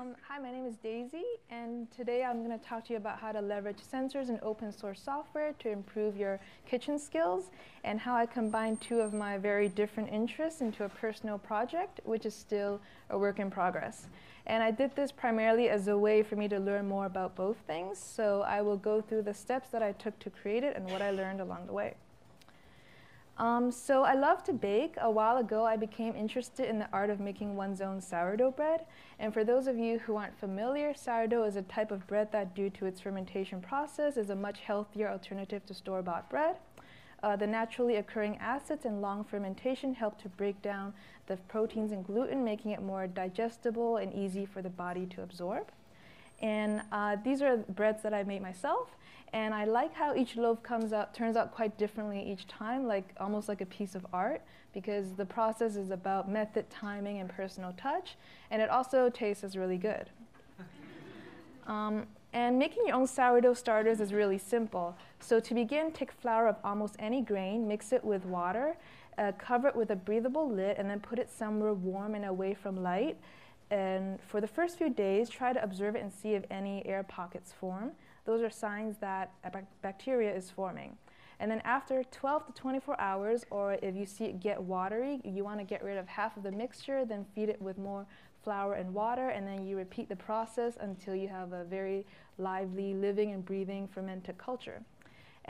Um, is Daisy, and today I'm going to talk to you about how to leverage sensors and open source software to improve your kitchen skills, and how I combine two of my very different interests into a personal project, which is still a work in progress. And I did this primarily as a way for me to learn more about both things, so I will go through the steps that I took to create it and what I learned along the way. Um, so I love to bake. A while ago, I became interested in the art of making one's own sourdough bread. And for those of you who aren't familiar, sourdough is a type of bread that, due to its fermentation process, is a much healthier alternative to store-bought bread. Uh, the naturally occurring acids and long fermentation help to break down the proteins and gluten, making it more digestible and easy for the body to absorb. And uh, these are breads that I made myself. And I like how each loaf comes out, turns out quite differently each time, like almost like a piece of art, because the process is about method, timing, and personal touch. And it also tastes as really good. um, and making your own sourdough starters is really simple. So to begin, take flour of almost any grain, mix it with water, uh, cover it with a breathable lid, and then put it somewhere warm and away from light. And for the first few days, try to observe it and see if any air pockets form. Those are signs that bacteria is forming. And then after 12 to 24 hours, or if you see it get watery, you want to get rid of half of the mixture, then feed it with more flour and water, and then you repeat the process until you have a very lively, living and breathing fermented culture.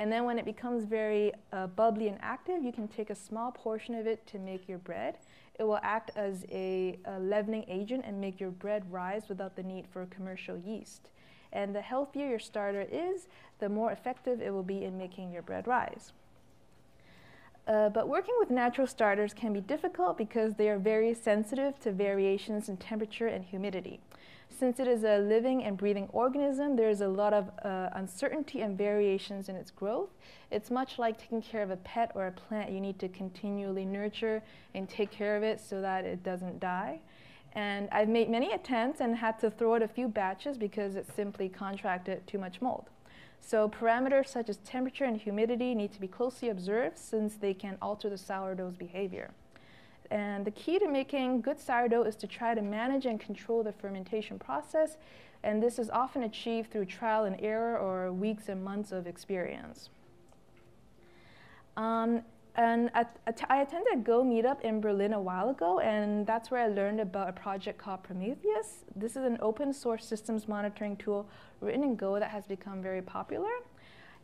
And then when it becomes very uh, bubbly and active, you can take a small portion of it to make your bread. It will act as a, a leavening agent and make your bread rise without the need for commercial yeast. And the healthier your starter is, the more effective it will be in making your bread rise. Uh, but working with natural starters can be difficult because they are very sensitive to variations in temperature and humidity. Since it is a living and breathing organism, there is a lot of uh, uncertainty and variations in its growth. It's much like taking care of a pet or a plant. You need to continually nurture and take care of it so that it doesn't die. And I've made many attempts and had to throw out a few batches because it simply contracted too much mold. So parameters such as temperature and humidity need to be closely observed since they can alter the sourdough's behavior. And the key to making good sourdough is to try to manage and control the fermentation process, and this is often achieved through trial and error or weeks and months of experience. Um, and I attended a Go meetup in Berlin a while ago, and that's where I learned about a project called Prometheus. This is an open source systems monitoring tool written in Go that has become very popular.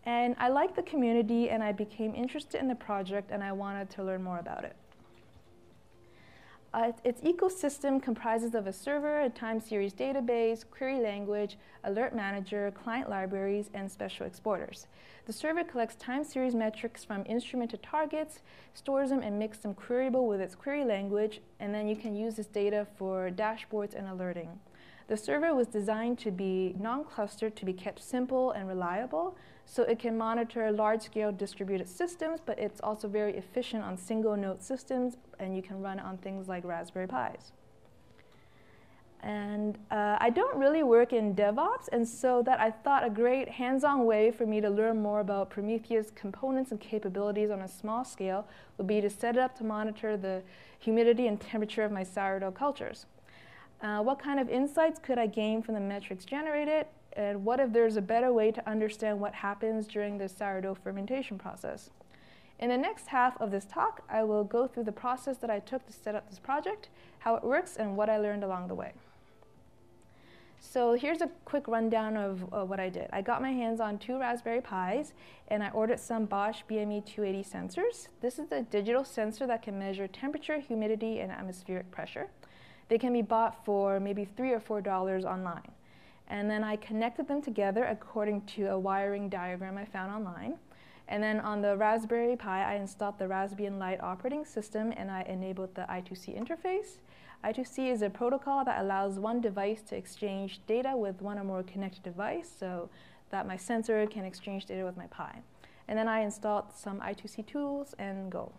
And I liked the community, and I became interested in the project, and I wanted to learn more about it. Uh, its ecosystem comprises of a server, a time series database, query language, alert manager, client libraries, and special exporters. The server collects time series metrics from instrumented targets, stores them and makes them queryable with its query language, and then you can use this data for dashboards and alerting. The server was designed to be non-clustered to be kept simple and reliable, so it can monitor large-scale distributed systems, but it's also very efficient on single-node systems, and you can run on things like Raspberry Pis. And uh, I don't really work in DevOps, and so that I thought a great hands-on way for me to learn more about Prometheus components and capabilities on a small scale would be to set it up to monitor the humidity and temperature of my sourdough cultures. Uh, what kind of insights could I gain from the metrics generated? And what if there's a better way to understand what happens during the sourdough fermentation process? In the next half of this talk, I will go through the process that I took to set up this project, how it works, and what I learned along the way. So here's a quick rundown of uh, what I did. I got my hands on two Raspberry Pis, and I ordered some Bosch BME 280 sensors. This is a digital sensor that can measure temperature, humidity, and atmospheric pressure. They can be bought for maybe three or four dollars online. And then I connected them together according to a wiring diagram I found online. And then on the Raspberry Pi, I installed the Raspbian Lite operating system and I enabled the I2C interface. I2C is a protocol that allows one device to exchange data with one or more connected device so that my sensor can exchange data with my Pi. And then I installed some I2C tools and go.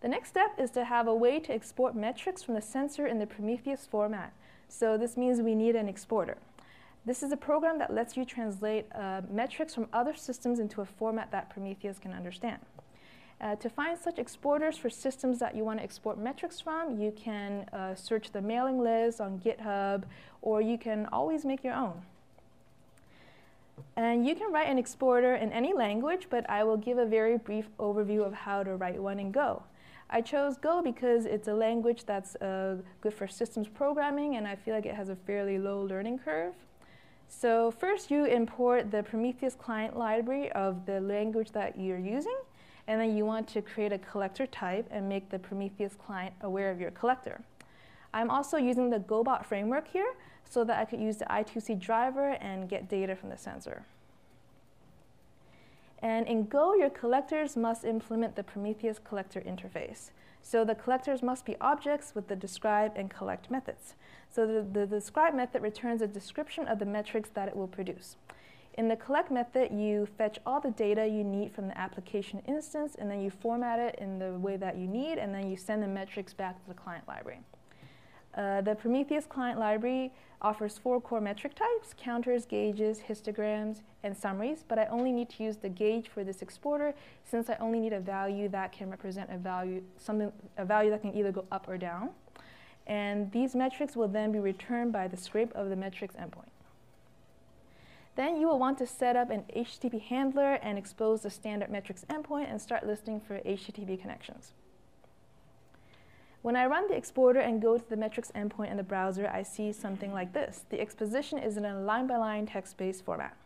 The next step is to have a way to export metrics from the sensor in the Prometheus format. So this means we need an exporter. This is a program that lets you translate uh, metrics from other systems into a format that Prometheus can understand. Uh, to find such exporters for systems that you want to export metrics from, you can uh, search the mailing list on GitHub, or you can always make your own. And you can write an exporter in any language, but I will give a very brief overview of how to write one in Go. I chose Go because it's a language that's uh, good for systems programming, and I feel like it has a fairly low learning curve. So first you import the Prometheus client library of the language that you're using, and then you want to create a collector type and make the Prometheus client aware of your collector. I'm also using the GoBot framework here so that I could use the I2C driver and get data from the sensor. And in Go, your collectors must implement the Prometheus collector interface. So the collectors must be objects with the describe and collect methods. So the, the describe method returns a description of the metrics that it will produce. In the collect method, you fetch all the data you need from the application instance, and then you format it in the way that you need, and then you send the metrics back to the client library. Uh, the Prometheus client library offers four core metric types, counters, gauges, histograms, and summaries, but I only need to use the gauge for this exporter since I only need a value that can represent a value, something, a value that can either go up or down. And these metrics will then be returned by the scrape of the metrics endpoint. Then you will want to set up an HTTP handler and expose the standard metrics endpoint and start listening for HTTP connections. When I run the exporter and go to the metrics endpoint in the browser, I see something like this. The exposition is in a line-by-line text-based format.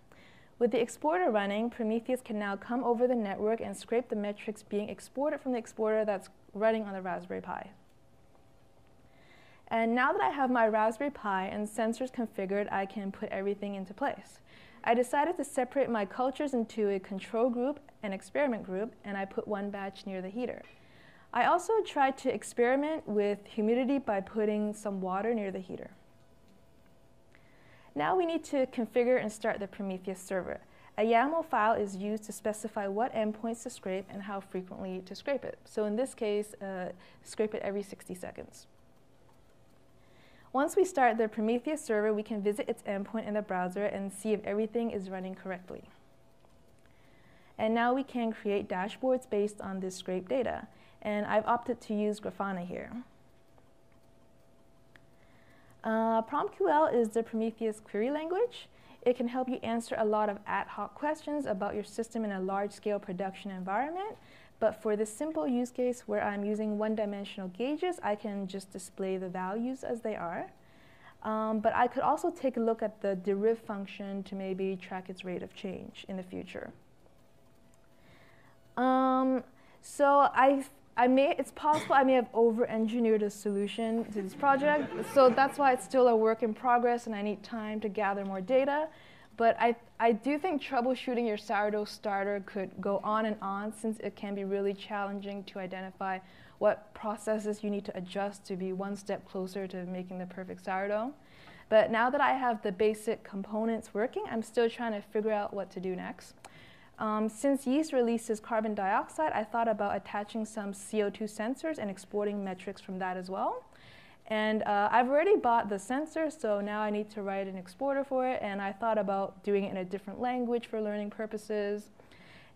With the exporter running, Prometheus can now come over the network and scrape the metrics being exported from the exporter that's running on the Raspberry Pi. And now that I have my Raspberry Pi and sensors configured, I can put everything into place. I decided to separate my cultures into a control group and experiment group, and I put one batch near the heater. I also tried to experiment with humidity by putting some water near the heater. Now we need to configure and start the Prometheus server. A YAML file is used to specify what endpoints to scrape and how frequently to scrape it. So in this case, uh, scrape it every 60 seconds. Once we start the Prometheus server, we can visit its endpoint in the browser and see if everything is running correctly. And now we can create dashboards based on this scraped data and I've opted to use Grafana here. Uh, PromQL is the Prometheus query language. It can help you answer a lot of ad hoc questions about your system in a large-scale production environment. But for this simple use case where I'm using one-dimensional gauges, I can just display the values as they are. Um, but I could also take a look at the deriv function to maybe track its rate of change in the future. Um, so I I may, it's possible I may have over-engineered a solution to this project, so that's why it's still a work in progress and I need time to gather more data. But I, I do think troubleshooting your sourdough starter could go on and on since it can be really challenging to identify what processes you need to adjust to be one step closer to making the perfect sourdough. But now that I have the basic components working, I'm still trying to figure out what to do next. Um, since yeast releases carbon dioxide, I thought about attaching some CO2 sensors and exporting metrics from that as well. And uh, I've already bought the sensor, so now I need to write an exporter for it. And I thought about doing it in a different language for learning purposes.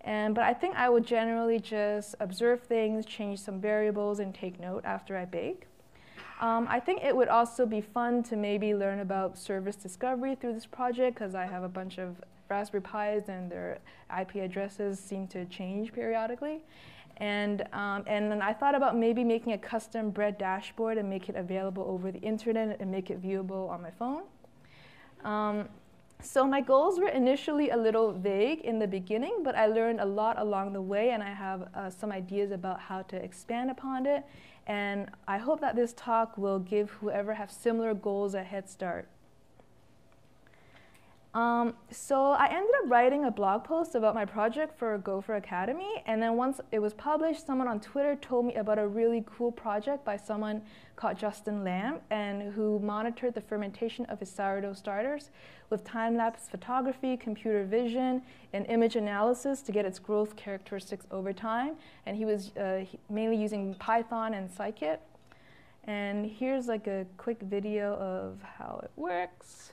And, but I think I would generally just observe things, change some variables, and take note after I bake. Um, I think it would also be fun to maybe learn about service discovery through this project because I have a bunch of Raspberry Pis and their IP addresses seem to change periodically. And, um, and then I thought about maybe making a custom bread dashboard and make it available over the internet and make it viewable on my phone. Um, so my goals were initially a little vague in the beginning, but I learned a lot along the way and I have uh, some ideas about how to expand upon it. And I hope that this talk will give whoever have similar goals a head start. Um, so I ended up writing a blog post about my project for Gopher Academy, and then once it was published, someone on Twitter told me about a really cool project by someone called Justin Lamb, and who monitored the fermentation of his sourdough starters with time-lapse photography, computer vision, and image analysis to get its growth characteristics over time. And he was uh, mainly using Python and Scikit. And here's like a quick video of how it works.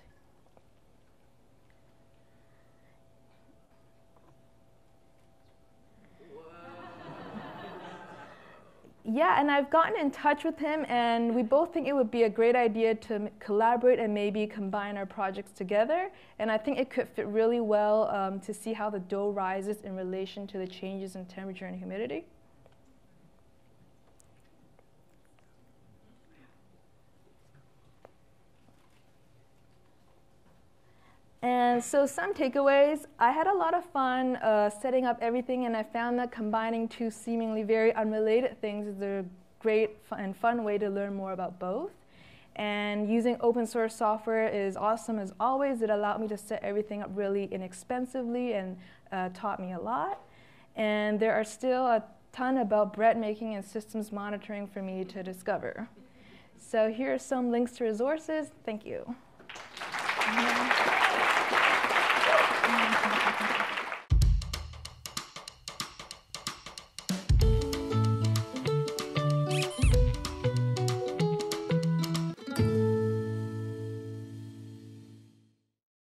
Yeah, and I've gotten in touch with him, and we both think it would be a great idea to collaborate and maybe combine our projects together. And I think it could fit really well um, to see how the dough rises in relation to the changes in temperature and humidity. And so some takeaways, I had a lot of fun uh, setting up everything and I found that combining two seemingly very unrelated things is a great and fun way to learn more about both. And using open source software is awesome as always. It allowed me to set everything up really inexpensively and uh, taught me a lot. And there are still a ton about bread making and systems monitoring for me to discover. So here are some links to resources. Thank you.